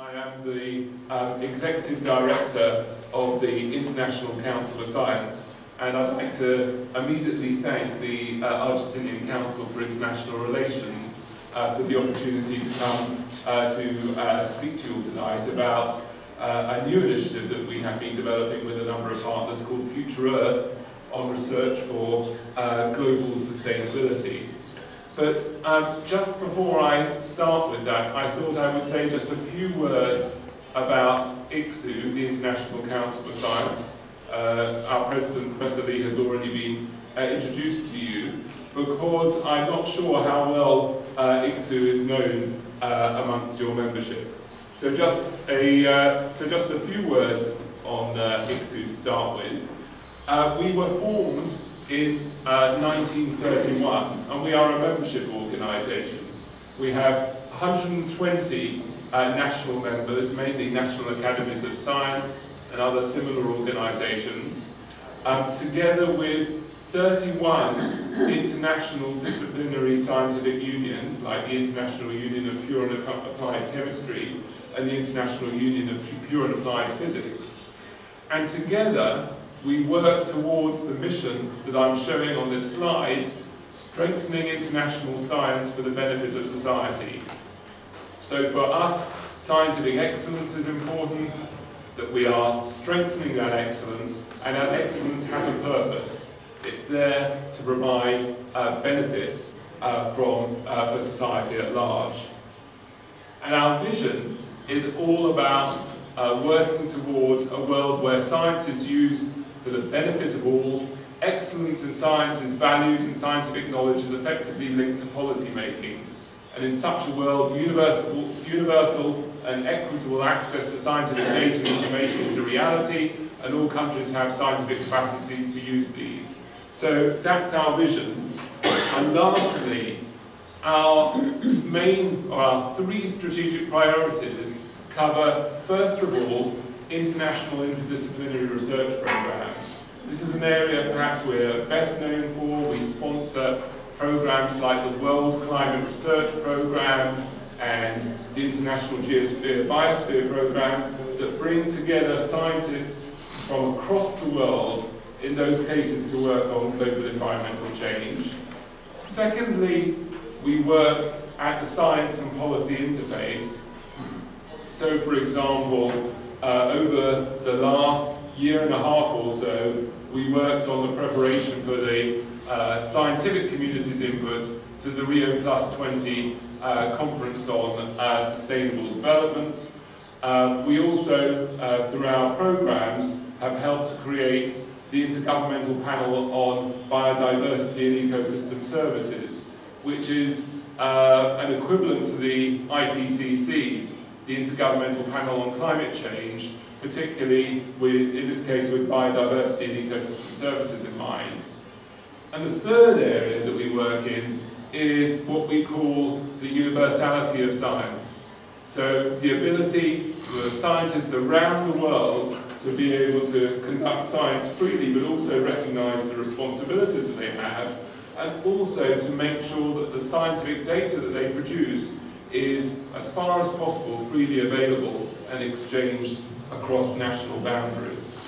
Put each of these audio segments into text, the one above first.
I am the um, Executive Director of the International Council for Science and I'd like to immediately thank the uh, Argentinian Council for International Relations uh, for the opportunity to come uh, to uh, speak to you tonight about uh, a new initiative that we have been developing with a number of partners called Future Earth on research for uh, global sustainability. But um, just before I start with that, I thought I would say just a few words about ICSU, the International Council for Science. Uh, our president, Professor Lee, has already been uh, introduced to you because I'm not sure how well uh, ICSU is known uh, amongst your membership. So just a, uh, so just a few words on uh, ICSU to start with. Uh, we were formed in uh, 1931 and we are a membership organisation. We have 120 uh, national members, mainly National Academies of Science and other similar organisations, um, together with 31 international disciplinary scientific unions, like the International Union of Pure and Applied Chemistry and the International Union of Pure and Applied Physics. And together, we work towards the mission that I'm showing on this slide, strengthening international science for the benefit of society. So for us, scientific excellence is important, that we are strengthening that excellence, and that excellence has a purpose. It's there to provide uh, benefits uh, from, uh, for society at large. And our vision is all about uh, working towards a world where science is used for the benefit of all, excellence in science is valued and scientific knowledge is effectively linked to policy making. And in such a world, universal, universal and equitable access to scientific data and information is a reality, and all countries have scientific capacity to use these. So that's our vision. And lastly, our main, or our three strategic priorities cover, first of all, international interdisciplinary research programs. This is an area perhaps we're best known for. We sponsor programs like the World Climate Research Program and the International Geosphere Biosphere Program that bring together scientists from across the world in those cases to work on global environmental change. Secondly, we work at the science and policy interface. So, for example, uh, over the last year and a half or so, we worked on the preparation for the uh, scientific community's input to the Rio Plus 20 uh, conference on uh, sustainable development. Uh, we also, uh, through our programs, have helped to create the Intergovernmental Panel on Biodiversity and Ecosystem Services, which is an equivalent to the IPCC, the Intergovernmental Panel on Climate Change, particularly with, in this case with biodiversity and ecosystem services in mind. And the third area that we work in is what we call the universality of science. So the ability for scientists around the world to be able to conduct science freely but also recognise the responsibilities that they have and also to make sure that the scientific data that they produce is, as far as possible, freely available and exchanged across national boundaries.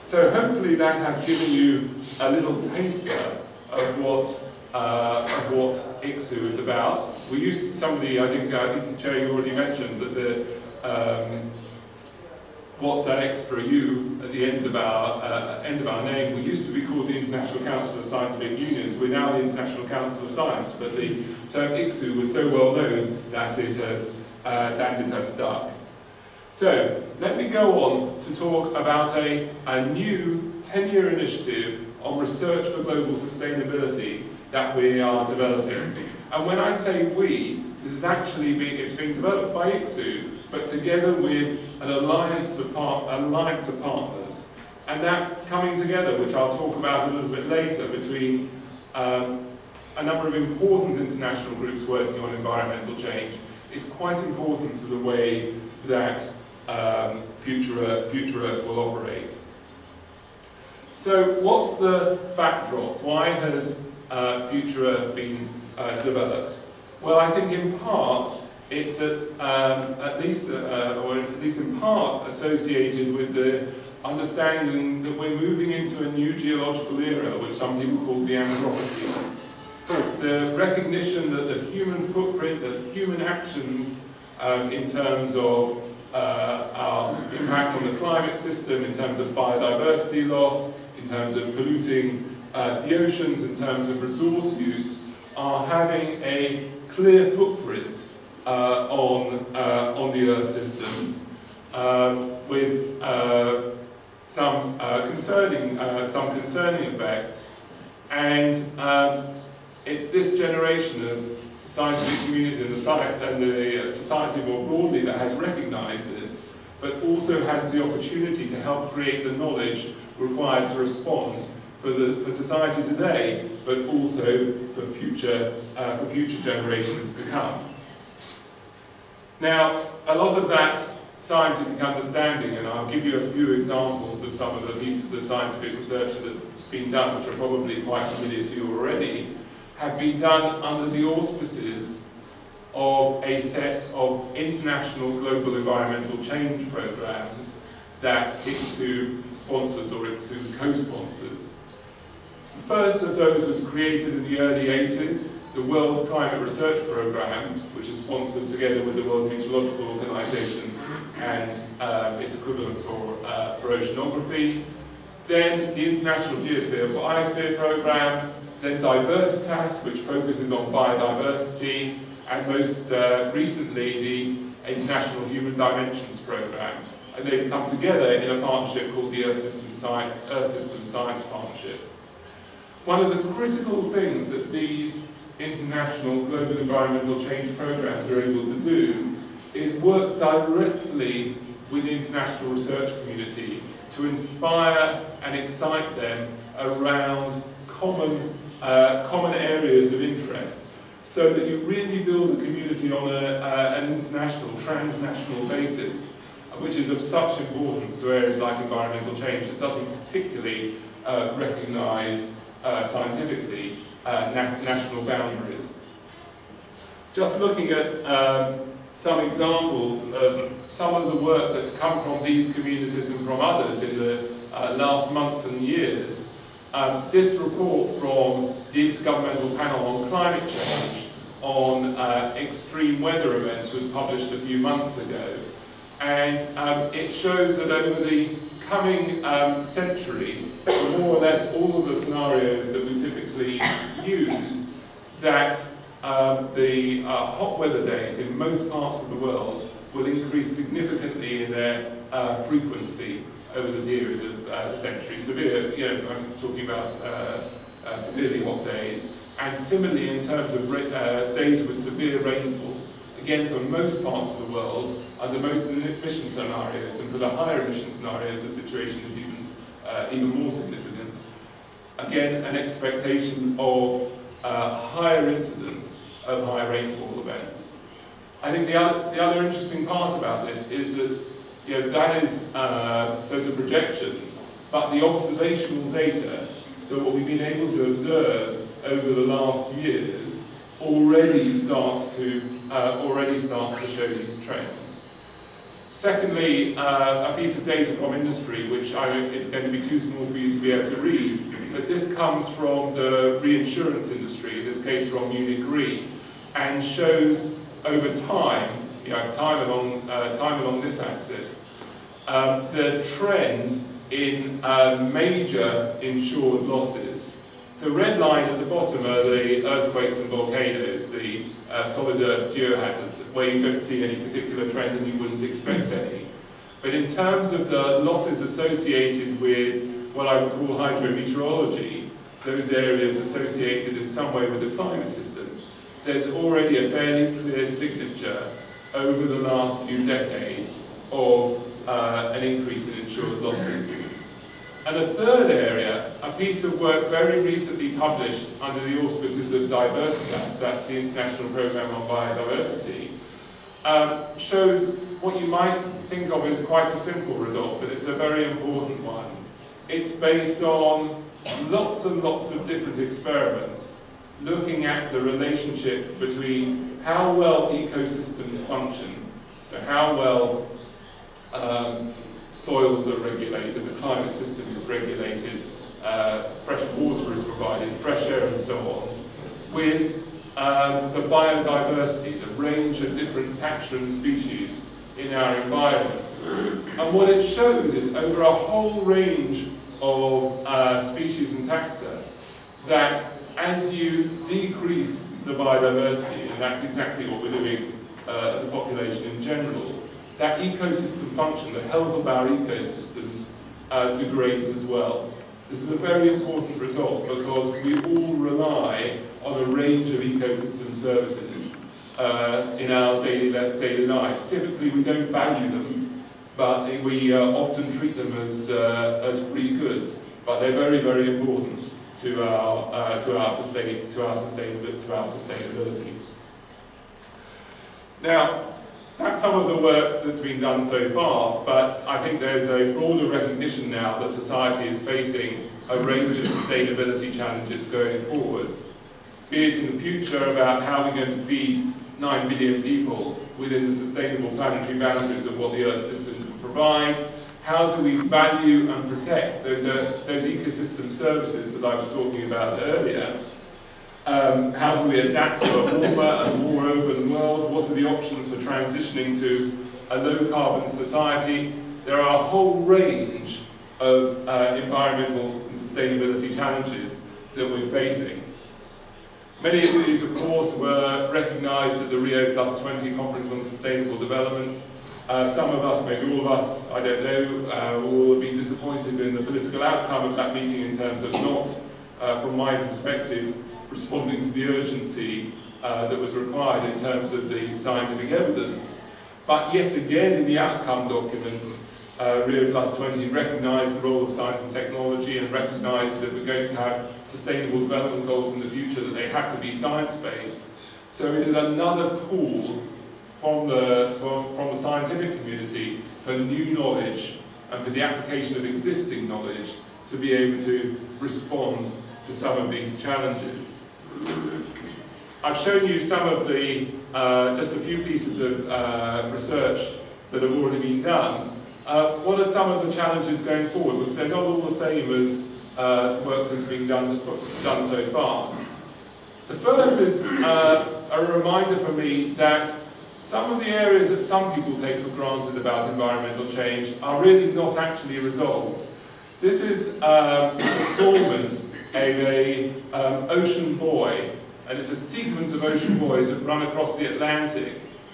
So hopefully that has given you a little taster of what uh, of what ICSU is about. We used somebody, I think, I think Jerry already mentioned that the um, what's that extra U at the end of our uh, end of our name. We used to be called the International Council of Scientific Unions. We're now the International Council of Science, but the term ICSU was so well known that it has uh, that it has stuck. So let me go on to talk about a, a new 10-year initiative on research for global sustainability that we are developing. And when I say we, this is actually being, it's being developed by ICSU, but together with an alliance of, part, alliance of partners. And that coming together, which I'll talk about a little bit later, between um, a number of important international groups working on environmental change, is quite important to the way that um, future, Earth, future Earth will operate. So what's the backdrop? Why has uh, Future Earth been uh, developed? Well, I think in part it's at, um, at least, uh, or at least in part, associated with the understanding that we're moving into a new geological era, which some people call the Anthropocene. The recognition that the human footprint, that human actions um, in terms of uh, our impact on the climate system, in terms of biodiversity loss, in terms of polluting uh, the oceans, in terms of resource use, are having a clear footprint uh, on, uh, on the Earth system um, with uh, some uh, concerning uh, some concerning effects, and um, it's this generation of scientific community and the, and the society more broadly that has recognised this, but also has the opportunity to help create the knowledge required to respond for, the, for society today, but also for future, uh, for future generations to come. Now, a lot of that scientific understanding, and I'll give you a few examples of some of the pieces of scientific research that have been done, which are probably quite familiar to you already, have been done under the auspices of a set of international global environmental change programs that ICSU sponsors or ICSU co-sponsors. The first of those was created in the early 80s, the World Climate Research Programme, which is sponsored together with the World Meteorological Organization and um, its equivalent for, uh, for oceanography. Then the International Geosphere Biosphere Programme, then Diversitas, which focuses on biodiversity, and most uh, recently the International Human Dimensions Programme. And they've come together in a partnership called the Earth System, Sci Earth System Science Partnership. One of the critical things that these international global environmental change programs are able to do is work directly with the international research community to inspire and excite them around common, uh, common areas of interest so that you really build a community on a, uh, an international, transnational basis, which is of such importance to areas like environmental change that doesn't particularly uh, recognise uh, scientifically uh, na national boundaries. Just looking at um, some examples of some of the work that's come from these communities and from others in the uh, last months and years. Um, this report from the Intergovernmental Panel on Climate Change on uh, extreme weather events was published a few months ago. And um, it shows that over the coming um, century, more or less all of the scenarios that we typically use, that um, the uh, hot weather days in most parts of the world will increase significantly in their uh, frequency over the period of uh, the century. Severe, you know, I'm talking about uh, uh, severely hot days, and similarly in terms of uh, days with severe rainfall. Again, for most parts of the world, under most emission scenarios, and for the higher emission scenarios, the situation is even, uh, even more significant. Again, an expectation of uh, higher incidence of high rainfall events. I think the other, the other interesting part about this is that you know, that is, uh, those are projections, but the observational data, so what we've been able to observe over the last years, already starts to uh, already starts to show these trends. Secondly, uh, a piece of data from industry, which I, is going to be too small for you to be able to read, but this comes from the reinsurance industry, in this case from Munich Re, and shows over time, you know, time along, uh, time along this axis, um, the trend in uh, major insured losses the red line at the bottom are the earthquakes and volcanoes, the uh, solid earth geohazards, where you don't see any particular trend and you wouldn't expect any. But in terms of the losses associated with what I would call hydrometeorology, those areas associated in some way with the climate system, there's already a fairly clear signature over the last few decades of uh, an increase in insured losses. And a third area, a piece of work very recently published under the auspices of Diversitas, that's the International Programme on Biodiversity, um, showed what you might think of as quite a simple result, but it's a very important one. It's based on lots and lots of different experiments looking at the relationship between how well ecosystems function, so how well um, soils are regulated, the climate system is regulated, uh, fresh water is provided, fresh air and so on, with um, the biodiversity, the range of different taxa and species in our environment. And what it shows is over a whole range of uh, species and taxa that as you decrease the biodiversity, and that's exactly what we're doing uh, as a population in general, that ecosystem function, the health of our ecosystems, uh, degrades as well. This is a very important result because we all rely on a range of ecosystem services uh, in our daily, daily lives. Typically we don't value them, but we uh, often treat them as, uh, as free goods. But they're very, very important to our, uh, to our, sustain, to our, sustainability, to our sustainability. Now, that's some of the work that's been done so far, but I think there's a broader recognition now that society is facing a range of sustainability challenges going forward. Be it in the future about how we're going to feed 9 billion people within the sustainable planetary boundaries of what the Earth system can provide, how do we value and protect those, uh, those ecosystem services that I was talking about earlier, um, how do we adapt to a warmer and more open world? What are the options for transitioning to a low-carbon society? There are a whole range of uh, environmental and sustainability challenges that we're facing. Many of these, of course, were recognised at the Rio Plus 20 Conference on Sustainable Development. Uh, some of us, maybe all of us, I don't know, uh, will have been disappointed in the political outcome of that meeting in terms of not, uh, from my perspective, responding to the urgency uh, that was required in terms of the scientific evidence. But yet again in the outcome document, uh, Rio Plus 20 recognised the role of science and technology and recognised that we're going to have sustainable development goals in the future that they have to be science-based. So it is another call from the, from, from the scientific community for new knowledge and for the application of existing knowledge to be able to respond to some of these challenges. I've shown you some of the, uh, just a few pieces of uh, research that have already been done. Uh, what are some of the challenges going forward? Because they're not all the same as uh, work that's been done, to, done so far. The first is uh, a reminder for me that some of the areas that some people take for granted about environmental change are really not actually resolved. This is um, performance a um, ocean buoy and it's a sequence of ocean buoys that run across the Atlantic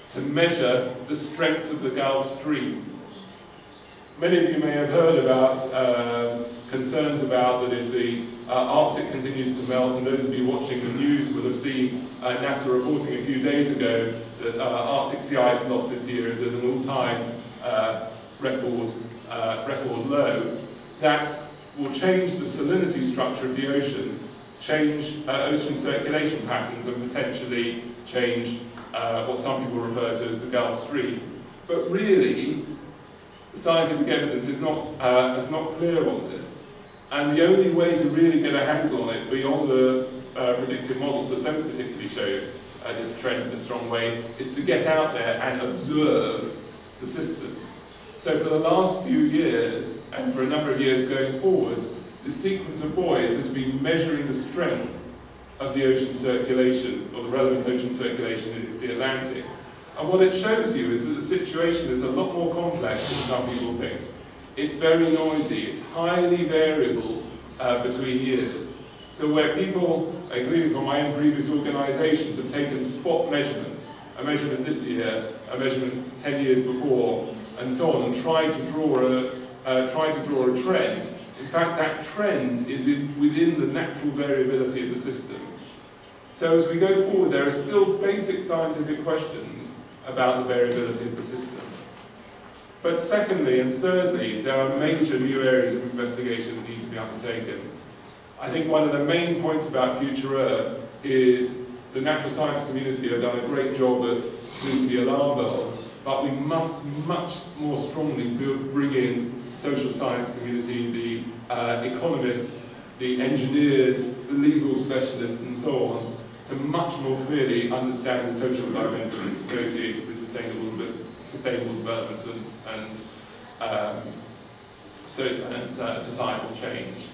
to measure the strength of the Gulf Stream. Many of you may have heard about uh, concerns about that if the uh, Arctic continues to melt, and those of you watching the news will have seen uh, NASA reporting a few days ago that uh, Arctic sea ice loss this year is at an all-time uh, record, uh, record low. That will change the salinity structure of the ocean change uh, ocean circulation patterns and potentially change uh, what some people refer to as the Gulf Stream. But really, the scientific evidence is not, uh, is not clear on this. And the only way to really get a handle on it beyond the uh, predictive models that don't particularly show uh, this trend in a strong way is to get out there and observe the system. So for the last few years, and for a number of years going forward, the sequence of buoys has been measuring the strength of the ocean circulation, or the relevant ocean circulation in the Atlantic. And what it shows you is that the situation is a lot more complex than some people think. It's very noisy, it's highly variable uh, between years. So where people, including from my own previous organisations, have taken spot measurements, a measurement this year, a measurement 10 years before, and so on, and tried to draw a, uh, try to draw a trend, in fact, that trend is in, within the natural variability of the system. So as we go forward, there are still basic scientific questions about the variability of the system. But secondly and thirdly, there are major new areas of investigation that need to be undertaken. I think one of the main points about Future Earth is the natural science community have done a great job at moving the alarm bells, but we must much more strongly bring in social science community, the uh, economists, the engineers, the legal specialists and so on, to much more clearly understand the social dimensions associated with sustainable, sustainable development and, and, um, so, and uh, societal change.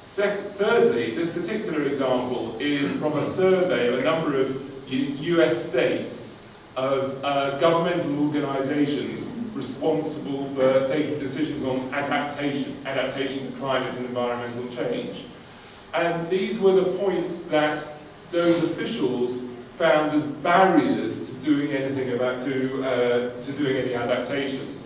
Thirdly, this particular example is from a survey of a number of US states of uh, governmental organisations responsible for taking decisions on adaptation, adaptation to climate and environmental change. And these were the points that those officials found as barriers to doing anything about to, uh, to doing any adaptation.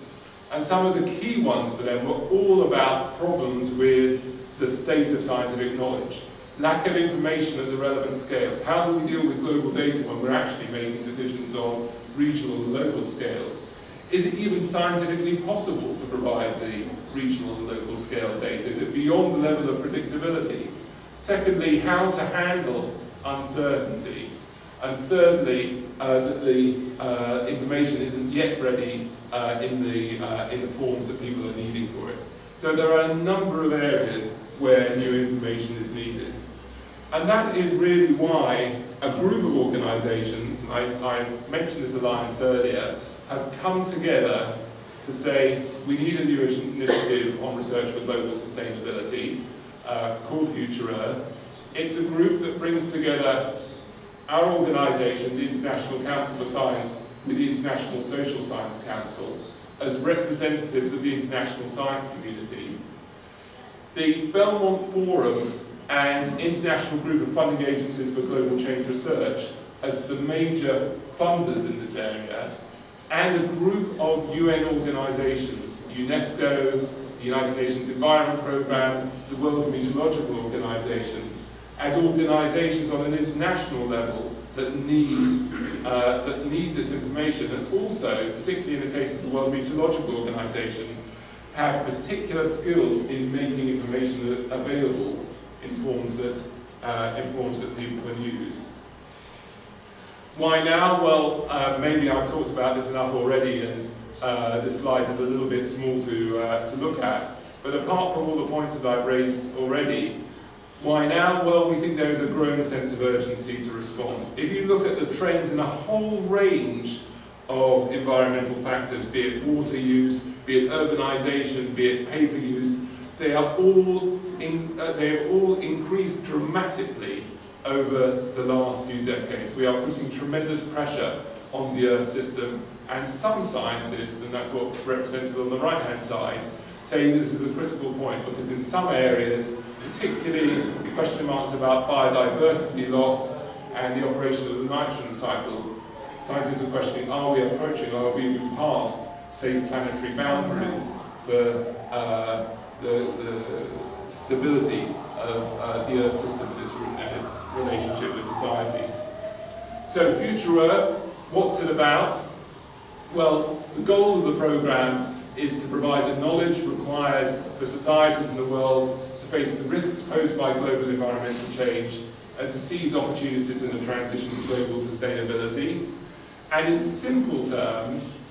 And some of the key ones for them were all about problems with the state of scientific knowledge. Lack of information at the relevant scales. How do we deal with global data when we're actually making decisions on regional and local scales? Is it even scientifically possible to provide the regional and local scale data? Is it beyond the level of predictability? Secondly, how to handle uncertainty. And thirdly, uh, that the uh, information isn't yet ready uh, in, the, uh, in the forms that people are needing for it. So there are a number of areas where new information is needed. And that is really why a group of organisations, I, I mentioned this alliance earlier, have come together to say we need a new initiative on research for global sustainability uh, called Future Earth. It's a group that brings together our organisation, the International Council for Science, with the International Social Science Council, as representatives of the international science community. The Belmont Forum and International Group of Funding Agencies for Global Change Research as the major funders in this area, and a group of UN organisations, UNESCO, the United Nations Environment Programme, the World Meteorological Organization, as organizations on an international level that need, uh, that need this information and also, particularly in the case of the World Meteorological Organization, have particular skills in making information available in forms that, uh, in forms that people can use. Why now? Well, uh, maybe I've talked about this enough already and uh, this slide is a little bit small to, uh, to look at. But apart from all the points that I've raised already, why now? Well, we think there is a growing sense of urgency to respond. If you look at the trends in a whole range of environmental factors, be it water use, be it urbanisation, be it paper use, they are all in, uh, they have all increased dramatically over the last few decades. We are putting tremendous pressure on the Earth system and some scientists, and that's what's represented on the right-hand side, say this is a critical point because in some areas, particularly question marks about biodiversity loss and the operation of the nitrogen cycle, scientists are questioning, are we approaching, or are we past safe planetary boundaries for uh, the, the, stability of uh, the Earth system and its, and its relationship with society. So Future Earth, what's it about? Well, the goal of the programme is to provide the knowledge required for societies in the world to face the risks posed by global environmental change and to seize opportunities in the transition to global sustainability. And in simple terms,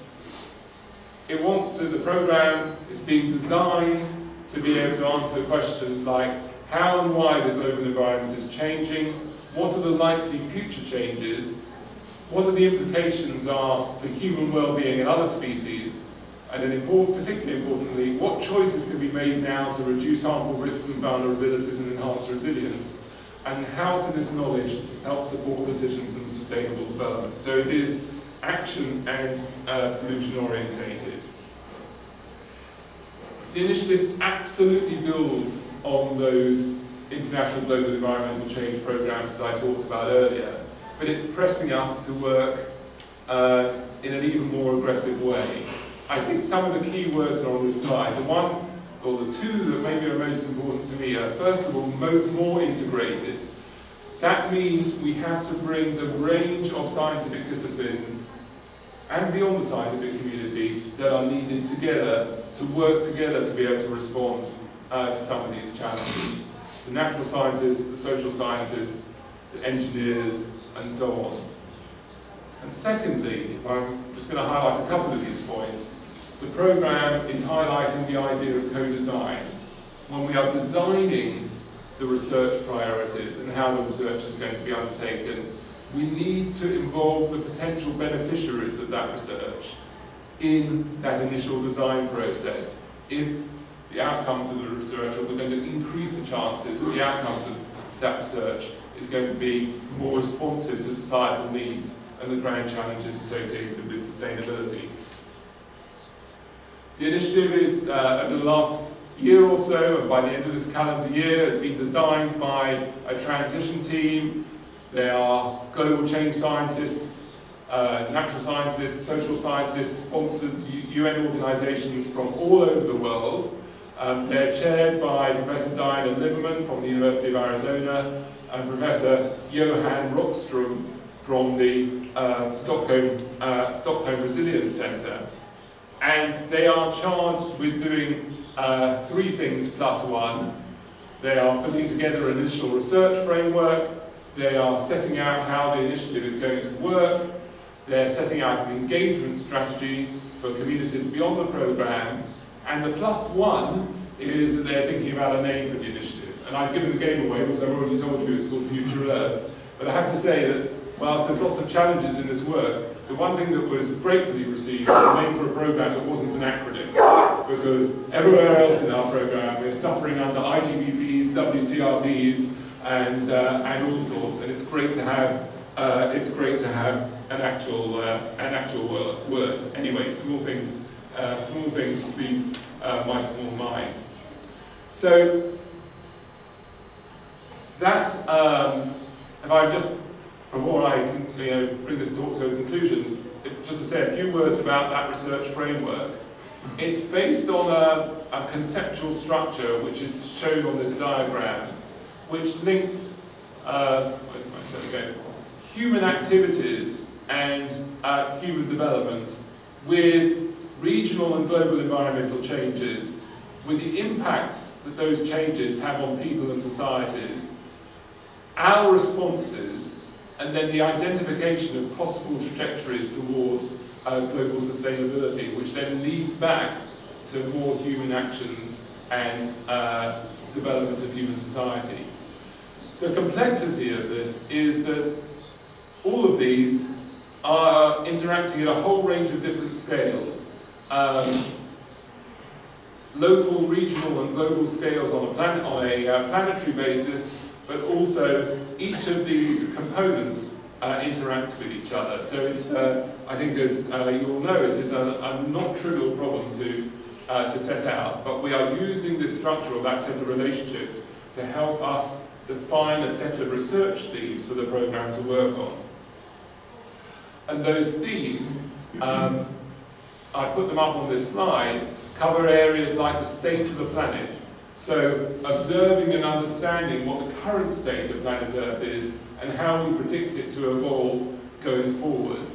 it wants to, the programme is being designed to be able to answer questions like how and why the global environment is changing, what are the likely future changes, what are the implications are for human well-being and other species, and then important, particularly importantly, what choices can be made now to reduce harmful risks and vulnerabilities and enhance resilience, and how can this knowledge help support decisions and sustainable development. So it is action and uh, solution orientated. The initiative absolutely builds on those international global environmental change programs that I talked about earlier but it's pressing us to work uh, in an even more aggressive way. I think some of the key words are on this slide. The one, or the two that maybe are most important to me are, first of all, more integrated. That means we have to bring the range of scientific disciplines and beyond the scientific community that are needed together to work together to be able to respond uh, to some of these challenges. The natural sciences, the social scientists, the engineers, and so on. And secondly, I'm just going to highlight a couple of these points. The programme is highlighting the idea of co-design. When we are designing the research priorities and how the research is going to be undertaken. We need to involve the potential beneficiaries of that research in that initial design process. If the outcomes of the research are going to increase the chances that the outcomes of that research is going to be more responsive to societal needs and the grand challenges associated with sustainability. The initiative is, uh, over the last year or so, and by the end of this calendar year, has been designed by a transition team. They are global change scientists, uh, natural scientists, social scientists, sponsored UN organisations from all over the world. Um, they're chaired by Professor Diana Liverman from the University of Arizona and Professor Johan Rockström from the uh, Stockholm, uh, Stockholm Resilience Centre. And they are charged with doing uh, three things plus one. They are putting together an initial research framework, they are setting out how the initiative is going to work, they're setting out an engagement strategy for communities beyond the programme, and the plus one is that they're thinking about a name for the initiative. And I've given the game away because I've already told you it's called Future Earth. But I have to say that whilst there's lots of challenges in this work, the one thing that was gratefully received was a name for a program that wasn't an acronym. Because everywhere else in our program, we're suffering under IGBPs, WCRPs, and, uh, and all sorts. And it's great to have, uh, it's great to have an actual, uh, an actual word. Anyway, small things, uh, small things please uh, my small mind. So, that, um, if I just before I you know, bring this talk to a conclusion, just to say a few words about that research framework. It's based on a, a conceptual structure which is shown on this diagram, which links uh, human activities and uh, human development with regional and global environmental changes, with the impact that those changes have on people and societies, our responses and then the identification of possible trajectories towards uh, global sustainability, which then leads back to more human actions and uh, development of human society. The complexity of this is that all of these are interacting at a whole range of different scales. Um, local, regional and global scales on a, planet, on a uh, planetary basis, but also each of these components uh, interact with each other. So it's, uh, I think as uh, you all know, it is a, a not trivial problem to, uh, to set out, but we are using this structure of that set of relationships to help us define a set of research themes for the program to work on. And those themes, um, I put them up on this slide, cover areas like the state of the planet, so observing and understanding what the current state of planet Earth is and how we predict it to evolve going forward.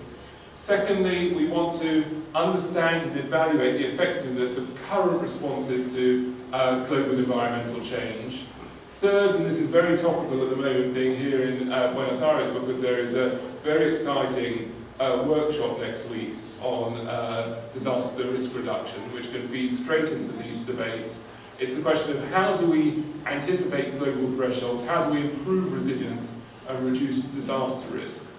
Secondly, we want to understand and evaluate the effectiveness of current responses to uh, global environmental change. Third, and this is very topical at the moment being here in uh, Buenos Aires because there is a very exciting uh, workshop next week on uh, disaster risk reduction which can feed straight into these debates it's a question of how do we anticipate global thresholds, how do we improve resilience and reduce disaster risk.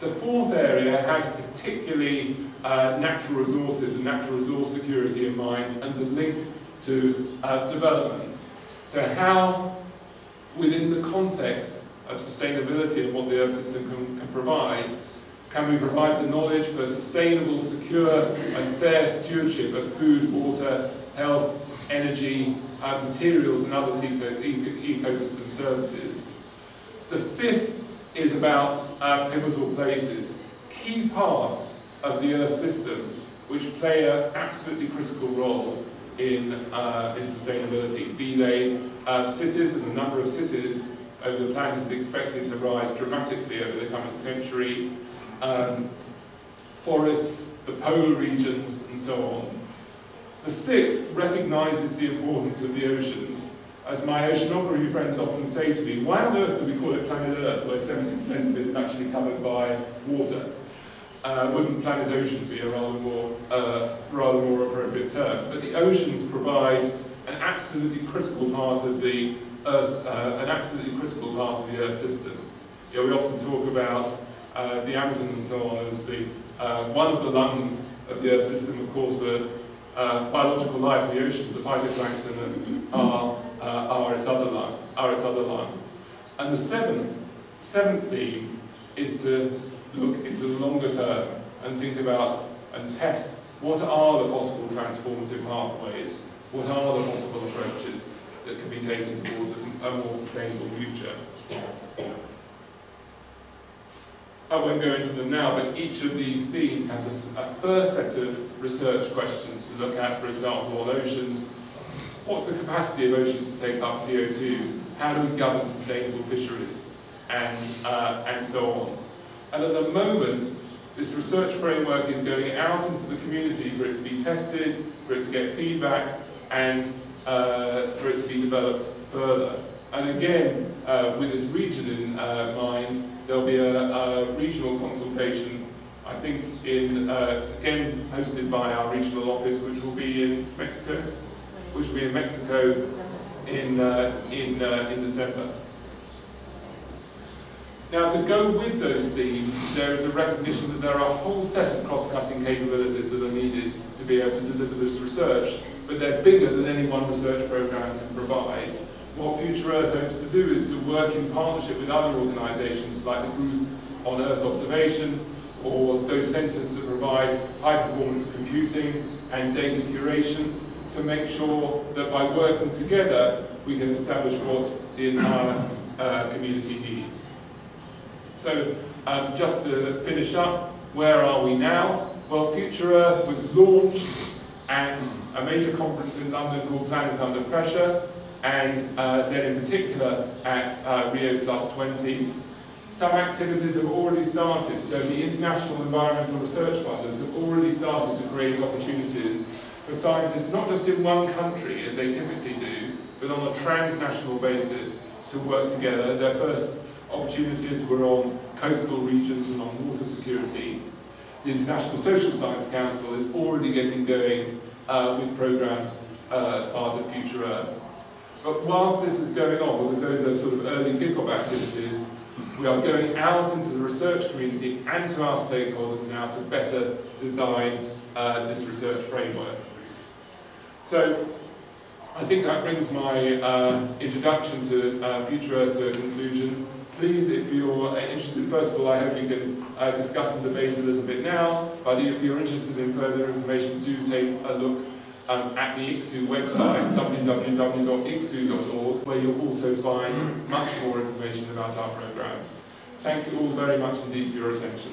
The fourth area has particularly uh, natural resources and natural resource security in mind and the link to uh, development. So how, within the context of sustainability and what the Earth system can, can provide, can we provide the knowledge for sustainable, secure and fair stewardship of food, water, health energy, uh, materials and other eco ecosystem services. The fifth is about uh, pivotal places, key parts of the Earth system which play an absolutely critical role in, uh, in sustainability, be they uh, cities and the number of cities over the planet is expected to rise dramatically over the coming century, um, forests, the polar regions and so on. The sixth recognises the importance of the oceans. As my oceanography friends often say to me, why on earth do we call it planet Earth where 70% of it is actually covered by water? Uh, wouldn't planet ocean be a rather more, uh, rather more appropriate term? But the oceans provide an absolutely critical part of the Earth, uh, an absolutely critical part of the Earth system. You know, we often talk about uh, the Amazon and so on as the, uh, one of the lungs of the Earth system, of course, the uh, biological life the oceans, the phytoplankton, are, uh, are, its other lung, are its other lung. And the seventh, seventh theme is to look into the longer term and think about and test what are the possible transformative pathways, what are the possible approaches that can be taken towards a more sustainable future. I won't go into them now, but each of these themes has a, a, first set of research questions to look at, for example, on oceans. What's the capacity of oceans to take up CO2? How do we govern sustainable fisheries? And, uh, and so on. And at the moment, this research framework is going out into the community for it to be tested, for it to get feedback, and uh, for it to be developed further. And again, uh, with this region in uh, mind, there'll be a, a, regional consultation, I think, in uh, again hosted by our regional office, which will be in Mexico, which will be in Mexico in uh, in uh, in December. Now, to go with those themes, there is a recognition that there are a whole set of cross-cutting capabilities that are needed to be able to deliver this research, but they're bigger than any one research program can provide. What Future Earth hopes to do is to work in partnership with other organisations like the Group on Earth Observation, or those centres that provide high-performance computing and data curation, to make sure that by working together, we can establish what the entire uh, community needs. So um, just to finish up, where are we now? Well, Future Earth was launched at a major conference in London called Planet Under Pressure, and uh, then in particular at uh, Rio Plus 20. Some activities have already started, so the International Environmental Research Funders have already started to create opportunities for scientists, not just in one country, as they typically do, but on a transnational basis to work together. Their first opportunities were on coastal regions and on water security. The International Social Science Council is already getting going uh, with programs uh, as part of Future Earth. But whilst this is going on, because those are sort of early kick-off activities, we are going out into the research community and to our stakeholders now to better design uh, this research framework. So I think that brings my uh, introduction to uh, Future to a conclusion please, if you're interested, first of all, I hope you can uh, discuss and debate a little bit now, but if you're interested in further information, do take a look um, at the ICSU website, www.icsu.org, where you'll also find much more information about our programs. Thank you all very much indeed for your attention.